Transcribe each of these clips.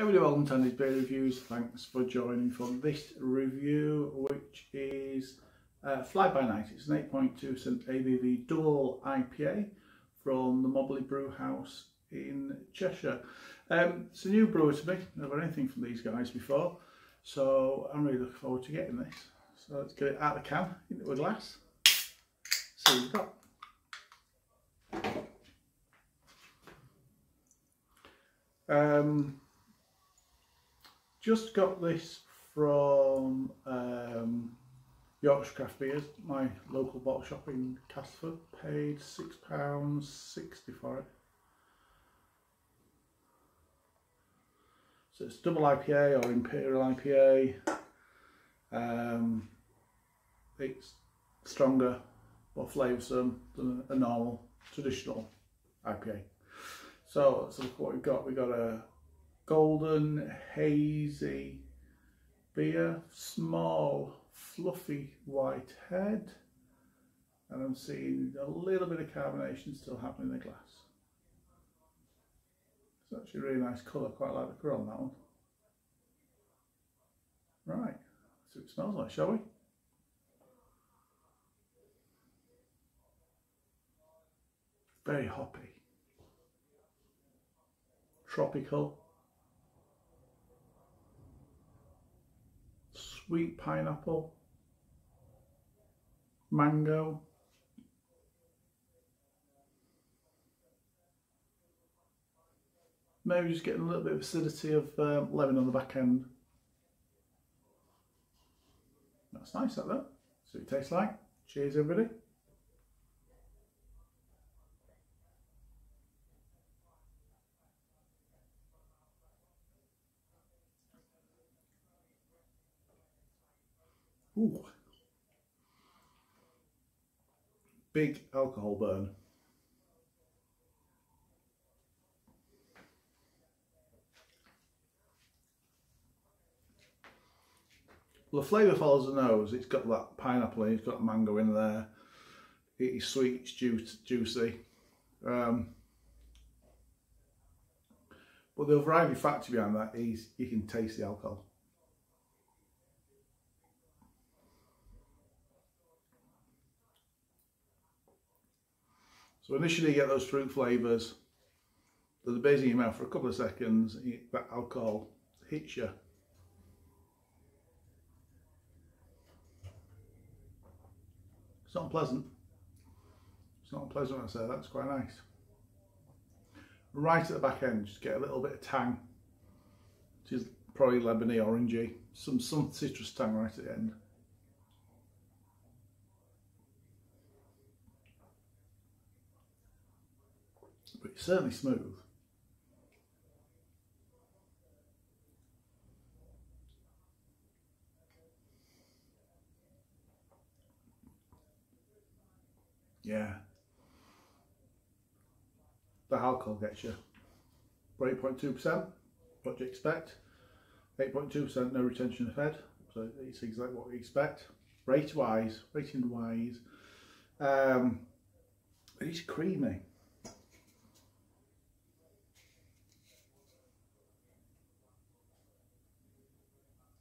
Everybody welcome to Andy's Beer Reviews. Thanks for joining for this review, which is uh, Fly By Night. It's an 8.2% ABV double IPA from the Mobberley Brew House in Cheshire. Um, it's a new brewer to me. Never anything from these guys before, so I'm really looking forward to getting this. So let's get it out of the can into a glass. See what we've got. Um, just got this from um, Yorkshire Craft Beers, my local bottle shop in Castleford. Paid £6.60 for it. So it's double IPA or Imperial IPA. Um, it's stronger, more flavoursome than a normal traditional IPA. So let's look what we've got. We've got a golden hazy beer, small fluffy white head. And I'm seeing a little bit of carbonation still happening in the glass. It's actually a really nice colour, quite like the colour on that one. Right, see what it smells like, shall we? Very hoppy tropical, sweet pineapple, mango, maybe just getting a little bit of acidity of um, lemon on the back end. That's nice, that though. See what it tastes like. Cheers, everybody. Ooh. Big alcohol burn. The flavour follows the nose. It's got that pineapple in, it's got mango in there. It's sweet, it's juicy. Um, but the overriding factor behind that is you can taste the alcohol. So initially you get those fruit flavours, they're basically in your mouth for a couple of seconds, that alcohol hits you. It's not pleasant. It's not pleasant I say that's quite nice. Right at the back end, just get a little bit of tang, which is probably lemony, orangey, some, some citrus tang right at the end. But it's certainly smooth. Yeah. The alcohol gets you. 8.2%, what do you expect? 8.2% no retention of head, so it's exactly what we expect. Rate wise, rating wise, um, it's creamy.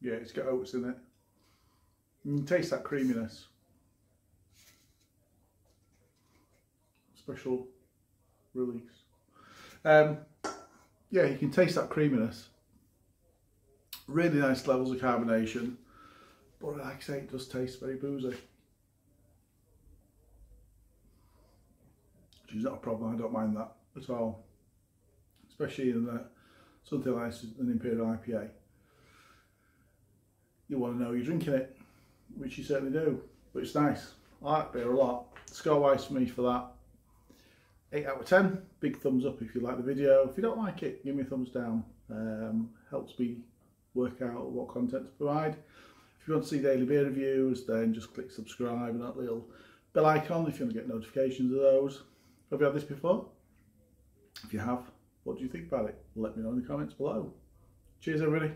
Yeah, it's got oats in it. You can taste that creaminess. Special release. Um, yeah, you can taste that creaminess. Really nice levels of carbonation. But like I say, it does taste very boozy. Which is not a problem, I don't mind that at all. Especially in the, something like an Imperial IPA you want to know you're drinking it, which you certainly do. But it's nice. I like beer a lot. Score wise for me for that, 8 out of 10. Big thumbs up if you like the video. If you don't like it, give me a thumbs down. Um, helps me work out what content to provide. If you want to see daily beer reviews, then just click subscribe and that little bell icon if you want to get notifications of those. Have you had this before? If you have, what do you think about it? Let me know in the comments below. Cheers everybody.